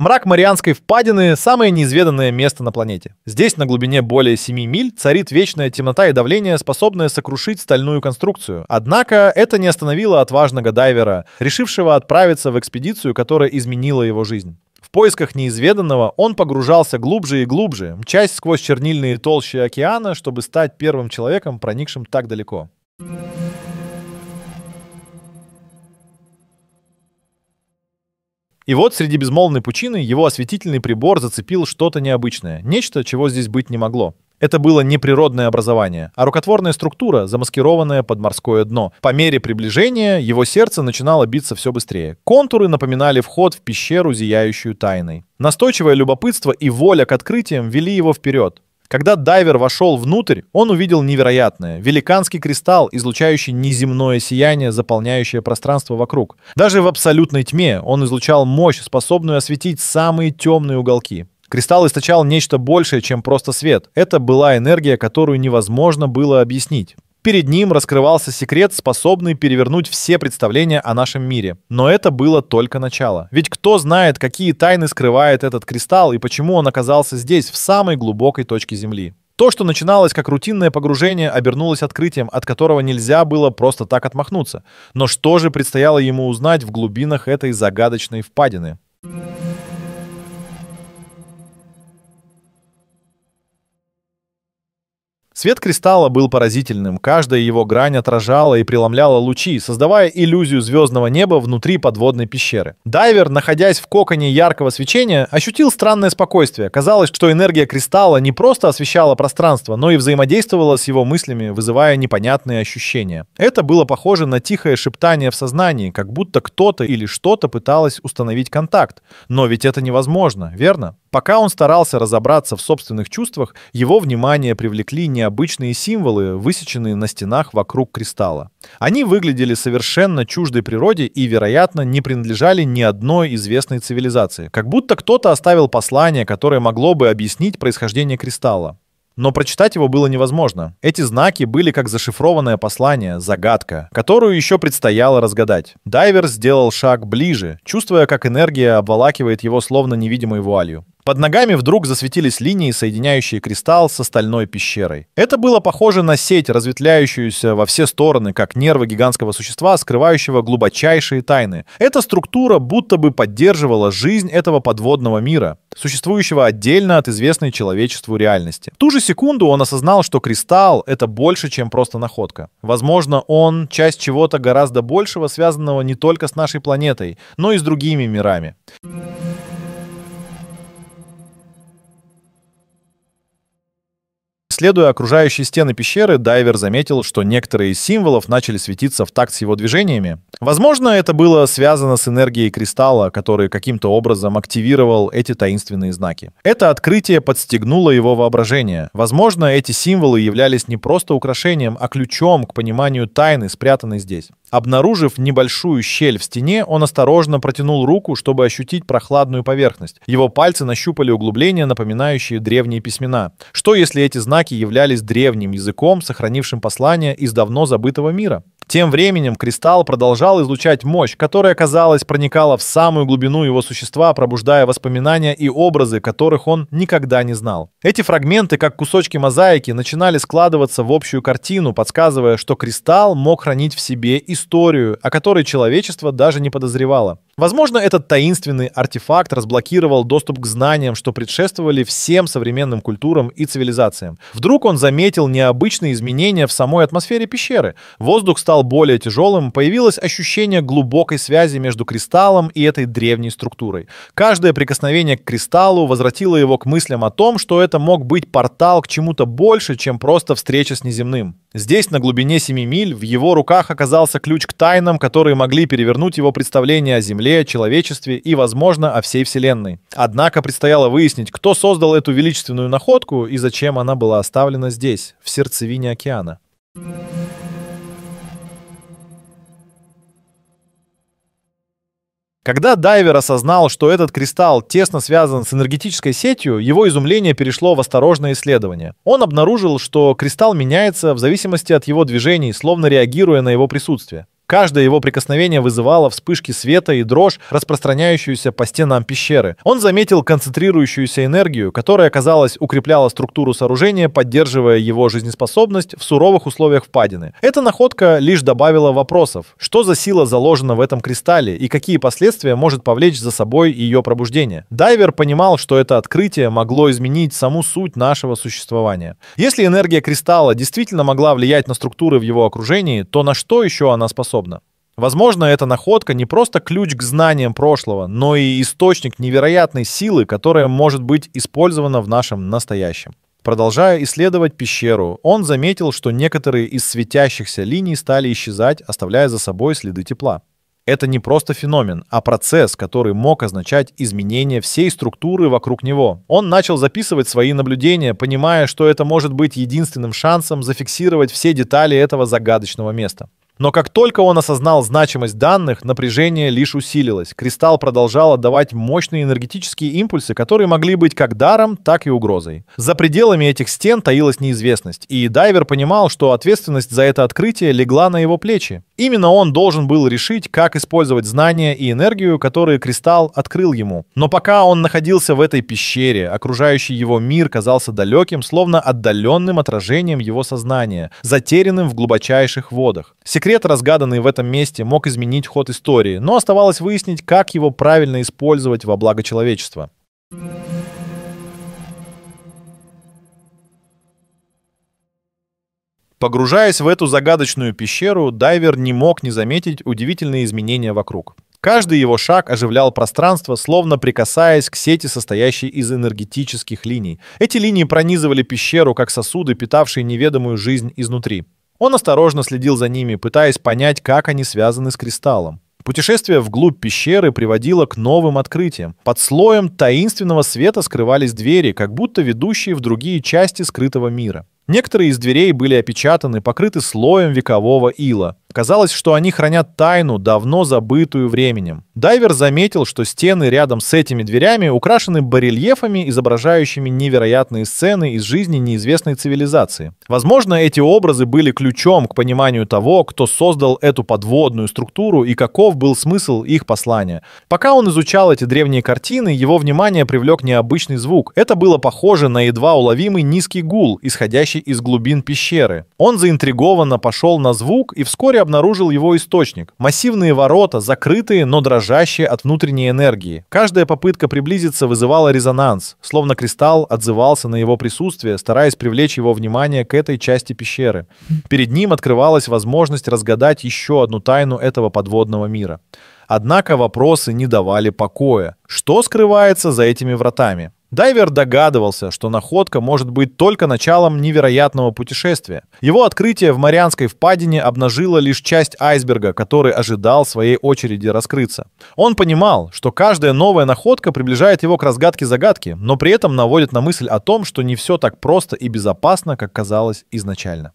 Мрак Марианской впадины – самое неизведанное место на планете. Здесь, на глубине более 7 миль, царит вечная темнота и давление, способное сокрушить стальную конструкцию. Однако это не остановило отважного дайвера, решившего отправиться в экспедицию, которая изменила его жизнь. В поисках неизведанного он погружался глубже и глубже, мчась сквозь чернильные толщи океана, чтобы стать первым человеком, проникшим так далеко. И вот среди безмолвной пучины его осветительный прибор зацепил что-то необычное, нечто, чего здесь быть не могло. Это было не природное образование, а рукотворная структура, замаскированная под морское дно. По мере приближения его сердце начинало биться все быстрее. Контуры напоминали вход в пещеру, зияющую тайной. Настойчивое любопытство и воля к открытиям вели его вперед. Когда дайвер вошел внутрь, он увидел невероятное. Великанский кристалл, излучающий неземное сияние, заполняющее пространство вокруг. Даже в абсолютной тьме он излучал мощь, способную осветить самые темные уголки. Кристалл источал нечто большее, чем просто свет. Это была энергия, которую невозможно было объяснить. Перед ним раскрывался секрет, способный перевернуть все представления о нашем мире. Но это было только начало. Ведь кто знает, какие тайны скрывает этот кристалл и почему он оказался здесь, в самой глубокой точке Земли. То, что начиналось как рутинное погружение, обернулось открытием, от которого нельзя было просто так отмахнуться. Но что же предстояло ему узнать в глубинах этой загадочной впадины? Свет кристалла был поразительным, каждая его грань отражала и преломляла лучи, создавая иллюзию звездного неба внутри подводной пещеры. Дайвер, находясь в коконе яркого свечения, ощутил странное спокойствие. Казалось, что энергия кристалла не просто освещала пространство, но и взаимодействовала с его мыслями, вызывая непонятные ощущения. Это было похоже на тихое шептание в сознании, как будто кто-то или что-то пыталось установить контакт. Но ведь это невозможно, верно? Пока он старался разобраться в собственных чувствах, его внимание привлекли необычные символы, высеченные на стенах вокруг кристалла. Они выглядели совершенно чуждой природе и, вероятно, не принадлежали ни одной известной цивилизации. Как будто кто-то оставил послание, которое могло бы объяснить происхождение кристалла. Но прочитать его было невозможно. Эти знаки были как зашифрованное послание, загадка, которую еще предстояло разгадать. Дайвер сделал шаг ближе, чувствуя, как энергия обволакивает его словно невидимой вуалью. Под ногами вдруг засветились линии, соединяющие кристалл с остальной пещерой. Это было похоже на сеть, разветвляющуюся во все стороны, как нервы гигантского существа, скрывающего глубочайшие тайны. Эта структура будто бы поддерживала жизнь этого подводного мира, существующего отдельно от известной человечеству реальности. В ту же секунду он осознал, что кристалл — это больше, чем просто находка. Возможно, он — часть чего-то гораздо большего, связанного не только с нашей планетой, но и с другими мирами. Исследуя окружающие стены пещеры, дайвер заметил, что некоторые из символов начали светиться в такт с его движениями. Возможно, это было связано с энергией кристалла, который каким-то образом активировал эти таинственные знаки. Это открытие подстегнуло его воображение. Возможно, эти символы являлись не просто украшением, а ключом к пониманию тайны, спрятанной здесь. Обнаружив небольшую щель в стене, он осторожно протянул руку, чтобы ощутить прохладную поверхность. Его пальцы нащупали углубления, напоминающие древние письмена. Что если эти знаки являлись древним языком, сохранившим послание из давно забытого мира? Тем временем кристалл продолжал излучать мощь, которая, казалось, проникала в самую глубину его существа, пробуждая воспоминания и образы, которых он никогда не знал. Эти фрагменты, как кусочки мозаики, начинали складываться в общую картину, подсказывая, что кристалл мог хранить в себе историю, о которой человечество даже не подозревало. Возможно, этот таинственный артефакт разблокировал доступ к знаниям, что предшествовали всем современным культурам и цивилизациям. Вдруг он заметил необычные изменения в самой атмосфере пещеры. Воздух стал более тяжелым, появилось ощущение глубокой связи между кристаллом и этой древней структурой. Каждое прикосновение к кристаллу возвратило его к мыслям о том, что это мог быть портал к чему-то больше, чем просто встреча с неземным. Здесь, на глубине 7 миль, в его руках оказался ключ к тайнам, которые могли перевернуть его представление о Земле, человечестве и, возможно, о всей Вселенной. Однако предстояло выяснить, кто создал эту величественную находку и зачем она была оставлена здесь, в сердцевине океана. Когда дайвер осознал, что этот кристалл тесно связан с энергетической сетью, его изумление перешло в осторожное исследование. Он обнаружил, что кристалл меняется в зависимости от его движений, словно реагируя на его присутствие. Каждое его прикосновение вызывало вспышки света и дрожь, распространяющуюся по стенам пещеры. Он заметил концентрирующуюся энергию, которая, казалось, укрепляла структуру сооружения, поддерживая его жизнеспособность в суровых условиях впадины. Эта находка лишь добавила вопросов. Что за сила заложена в этом кристалле и какие последствия может повлечь за собой ее пробуждение? Дайвер понимал, что это открытие могло изменить саму суть нашего существования. Если энергия кристалла действительно могла влиять на структуры в его окружении, то на что еще она способна? Возможно, эта находка не просто ключ к знаниям прошлого, но и источник невероятной силы, которая может быть использована в нашем настоящем. Продолжая исследовать пещеру, он заметил, что некоторые из светящихся линий стали исчезать, оставляя за собой следы тепла. Это не просто феномен, а процесс, который мог означать изменение всей структуры вокруг него. Он начал записывать свои наблюдения, понимая, что это может быть единственным шансом зафиксировать все детали этого загадочного места. Но как только он осознал значимость данных, напряжение лишь усилилось. Кристалл продолжал отдавать мощные энергетические импульсы, которые могли быть как даром, так и угрозой. За пределами этих стен таилась неизвестность, и дайвер понимал, что ответственность за это открытие легла на его плечи. Именно он должен был решить, как использовать знания и энергию, которые кристалл открыл ему. Но пока он находился в этой пещере, окружающий его мир казался далеким, словно отдаленным отражением его сознания, затерянным в глубочайших водах. Секрет, разгаданный в этом месте, мог изменить ход истории, но оставалось выяснить, как его правильно использовать во благо человечества. Погружаясь в эту загадочную пещеру, дайвер не мог не заметить удивительные изменения вокруг. Каждый его шаг оживлял пространство, словно прикасаясь к сети, состоящей из энергетических линий. Эти линии пронизывали пещеру, как сосуды, питавшие неведомую жизнь изнутри. Он осторожно следил за ними, пытаясь понять, как они связаны с кристаллом. Путешествие вглубь пещеры приводило к новым открытиям. Под слоем таинственного света скрывались двери, как будто ведущие в другие части скрытого мира. Некоторые из дверей были опечатаны, покрыты слоем векового ила. Казалось, что они хранят тайну, давно забытую временем. Дайвер заметил, что стены рядом с этими дверями украшены барельефами, изображающими невероятные сцены из жизни неизвестной цивилизации. Возможно, эти образы были ключом к пониманию того, кто создал эту подводную структуру и каков был смысл их послания. Пока он изучал эти древние картины, его внимание привлек необычный звук. Это было похоже на едва уловимый низкий гул, исходящий из глубин пещеры. Он заинтригованно пошел на звук и вскоре обнаружил его источник. Массивные ворота, закрытые, но дрожащие от внутренней энергии. Каждая попытка приблизиться вызывала резонанс, словно кристалл отзывался на его присутствие, стараясь привлечь его внимание к этой части пещеры. Перед ним открывалась возможность разгадать еще одну тайну этого подводного мира. Однако вопросы не давали покоя. Что скрывается за этими вратами? Дайвер догадывался, что находка может быть только началом невероятного путешествия. Его открытие в Марианской впадине обнажило лишь часть айсберга, который ожидал своей очереди раскрыться. Он понимал, что каждая новая находка приближает его к разгадке загадки, но при этом наводит на мысль о том, что не все так просто и безопасно, как казалось изначально.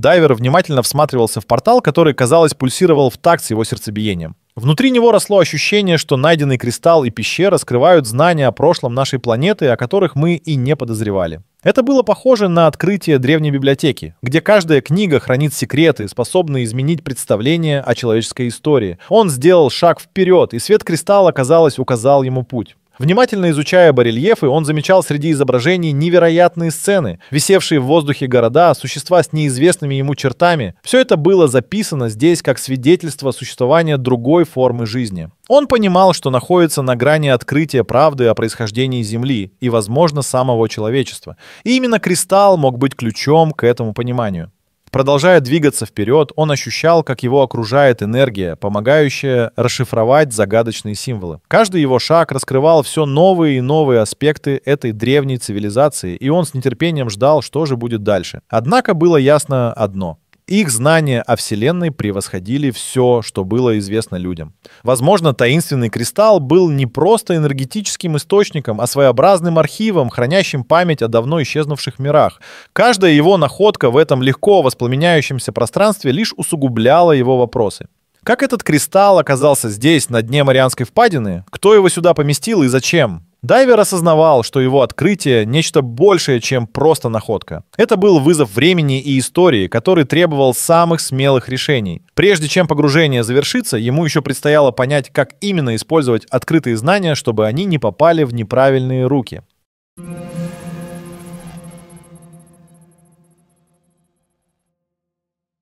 Дайвер внимательно всматривался в портал, который, казалось, пульсировал в такт с его сердцебиением. Внутри него росло ощущение, что найденный кристалл и пещера скрывают знания о прошлом нашей планеты, о которых мы и не подозревали. Это было похоже на открытие древней библиотеки, где каждая книга хранит секреты, способные изменить представление о человеческой истории. Он сделал шаг вперед, и свет кристалла, казалось, указал ему путь. Внимательно изучая барельефы, он замечал среди изображений невероятные сцены, висевшие в воздухе города, существа с неизвестными ему чертами. Все это было записано здесь как свидетельство существования другой формы жизни. Он понимал, что находится на грани открытия правды о происхождении Земли и, возможно, самого человечества. И именно кристалл мог быть ключом к этому пониманию. Продолжая двигаться вперед, он ощущал, как его окружает энергия, помогающая расшифровать загадочные символы. Каждый его шаг раскрывал все новые и новые аспекты этой древней цивилизации, и он с нетерпением ждал, что же будет дальше. Однако было ясно одно — их знания о Вселенной превосходили все, что было известно людям. Возможно, таинственный кристалл был не просто энергетическим источником, а своеобразным архивом, хранящим память о давно исчезнувших мирах. Каждая его находка в этом легко воспламеняющемся пространстве лишь усугубляла его вопросы. Как этот кристалл оказался здесь, на дне Марианской впадины? Кто его сюда поместил и зачем? Дайвер осознавал, что его открытие — нечто большее, чем просто находка. Это был вызов времени и истории, который требовал самых смелых решений. Прежде чем погружение завершится, ему еще предстояло понять, как именно использовать открытые знания, чтобы они не попали в неправильные руки.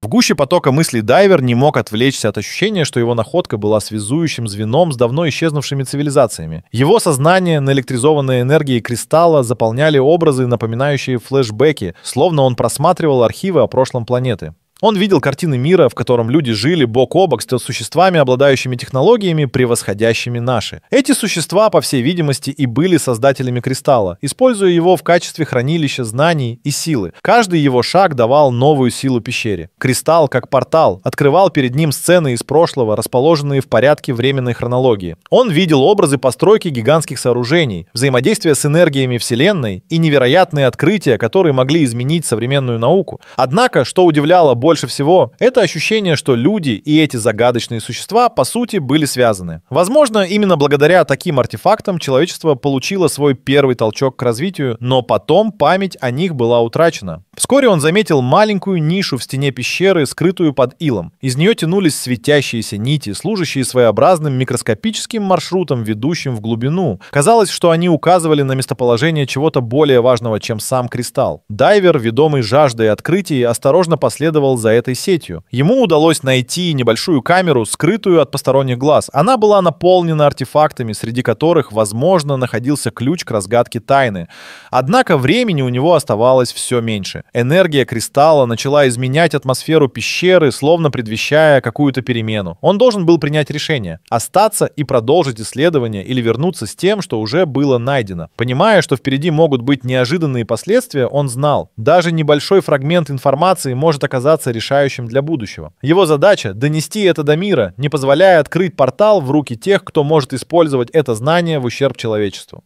Гуще потока мыслей дайвер не мог отвлечься от ощущения, что его находка была связующим звеном с давно исчезнувшими цивилизациями. Его сознание, наэлектризованное энергией кристалла, заполняли образы, напоминающие флешбеки, словно он просматривал архивы о прошлом планеты. Он видел картины мира, в котором люди жили бок о бок с существами, обладающими технологиями, превосходящими наши. Эти существа, по всей видимости, и были создателями кристалла, используя его в качестве хранилища знаний и силы. Каждый его шаг давал новую силу пещере. Кристалл, как портал, открывал перед ним сцены из прошлого, расположенные в порядке временной хронологии. Он видел образы постройки гигантских сооружений, взаимодействия с энергиями Вселенной и невероятные открытия, которые могли изменить современную науку. Однако, что удивляло больше всего, это ощущение, что люди и эти загадочные существа, по сути, были связаны. Возможно, именно благодаря таким артефактам человечество получило свой первый толчок к развитию, но потом память о них была утрачена. Вскоре он заметил маленькую нишу в стене пещеры, скрытую под илом. Из нее тянулись светящиеся нити, служащие своеобразным микроскопическим маршрутом, ведущим в глубину. Казалось, что они указывали на местоположение чего-то более важного, чем сам кристалл. Дайвер, ведомый жаждой открытий, осторожно последовал за этой сетью. Ему удалось найти небольшую камеру, скрытую от посторонних глаз. Она была наполнена артефактами, среди которых, возможно, находился ключ к разгадке тайны. Однако времени у него оставалось все меньше. Энергия кристалла начала изменять атмосферу пещеры, словно предвещая какую-то перемену. Он должен был принять решение — остаться и продолжить исследование или вернуться с тем, что уже было найдено. Понимая, что впереди могут быть неожиданные последствия, он знал, даже небольшой фрагмент информации может оказаться решающим для будущего. Его задача — донести это до мира, не позволяя открыть портал в руки тех, кто может использовать это знание в ущерб человечеству.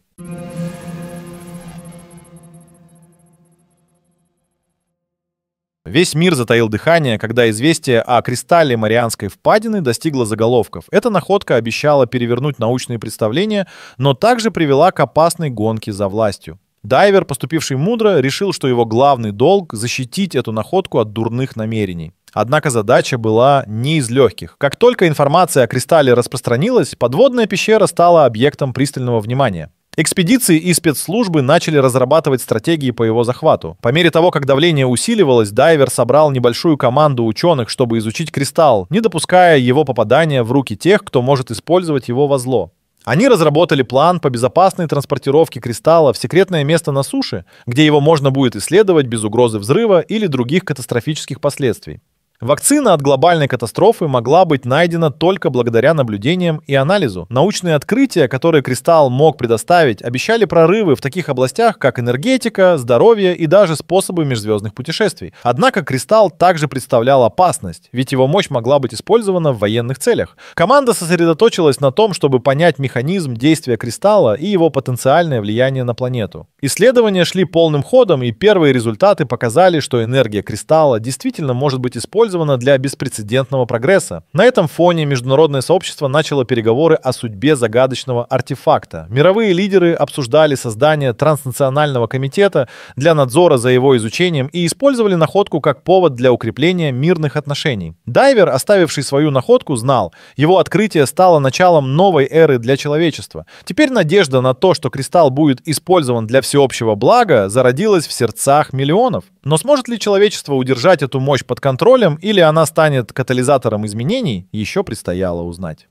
Весь мир затаил дыхание, когда известие о кристалле Марианской впадины достигло заголовков. Эта находка обещала перевернуть научные представления, но также привела к опасной гонке за властью. Дайвер, поступивший мудро, решил, что его главный долг — защитить эту находку от дурных намерений. Однако задача была не из легких. Как только информация о кристалле распространилась, подводная пещера стала объектом пристального внимания. Экспедиции и спецслужбы начали разрабатывать стратегии по его захвату. По мере того, как давление усиливалось, дайвер собрал небольшую команду ученых, чтобы изучить кристалл, не допуская его попадания в руки тех, кто может использовать его во зло. Они разработали план по безопасной транспортировке кристалла в секретное место на суше, где его можно будет исследовать без угрозы взрыва или других катастрофических последствий. Вакцина от глобальной катастрофы могла быть найдена только благодаря наблюдениям и анализу. Научные открытия, которые Кристалл мог предоставить, обещали прорывы в таких областях, как энергетика, здоровье и даже способы межзвездных путешествий. Однако Кристалл также представлял опасность, ведь его мощь могла быть использована в военных целях. Команда сосредоточилась на том, чтобы понять механизм действия Кристалла и его потенциальное влияние на планету. Исследования шли полным ходом, и первые результаты показали, что энергия Кристалла действительно может быть использована использована для беспрецедентного прогресса. На этом фоне международное сообщество начало переговоры о судьбе загадочного артефакта. Мировые лидеры обсуждали создание транснационального комитета для надзора за его изучением и использовали находку как повод для укрепления мирных отношений. Дайвер, оставивший свою находку, знал, его открытие стало началом новой эры для человечества. Теперь надежда на то, что кристалл будет использован для всеобщего блага, зародилась в сердцах миллионов. Но сможет ли человечество удержать эту мощь под контролем или она станет катализатором изменений, еще предстояло узнать.